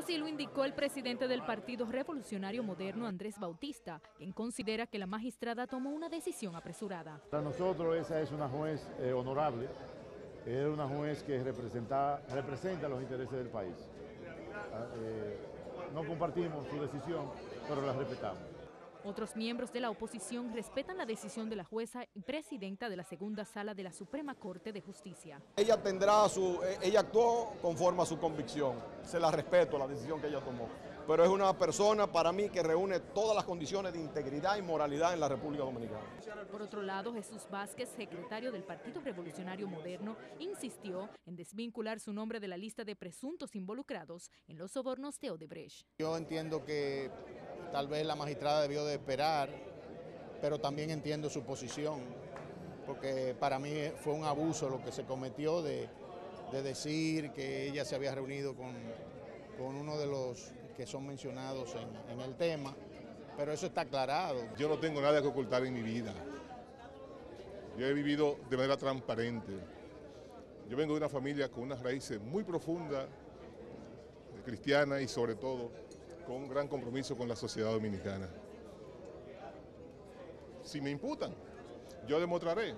Así lo indicó el presidente del Partido Revolucionario Moderno, Andrés Bautista, quien considera que la magistrada tomó una decisión apresurada. Para nosotros esa es una juez eh, honorable, es una juez que representa, representa los intereses del país. Ah, eh, no compartimos su decisión, pero la respetamos. Otros miembros de la oposición respetan la decisión de la jueza y presidenta de la segunda sala de la Suprema Corte de Justicia. Ella tendrá su, eh, ella actuó conforme a su convicción. Se la respeto la decisión que ella tomó. Pero es una persona para mí que reúne todas las condiciones de integridad y moralidad en la República Dominicana. Por otro lado, Jesús Vázquez, secretario del Partido Revolucionario Moderno, insistió en desvincular su nombre de la lista de presuntos involucrados en los sobornos de Odebrecht. Yo entiendo que tal vez la magistrada debió de esperar, pero también entiendo su posición, porque para mí fue un abuso lo que se cometió de, de decir que ella se había reunido con, con uno de los que son mencionados en, en el tema, pero eso está aclarado. Yo no tengo nada que ocultar en mi vida. Yo he vivido de manera transparente. Yo vengo de una familia con unas raíces muy profundas, cristiana y sobre todo con un gran compromiso con la sociedad dominicana. Si me imputan, yo demostraré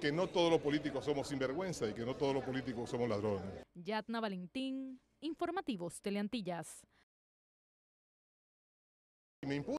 que no todos los políticos somos sinvergüenza y que no todos los políticos somos ladrones. Yatna Valentín, Informativos Teleantillas. Si me imputan,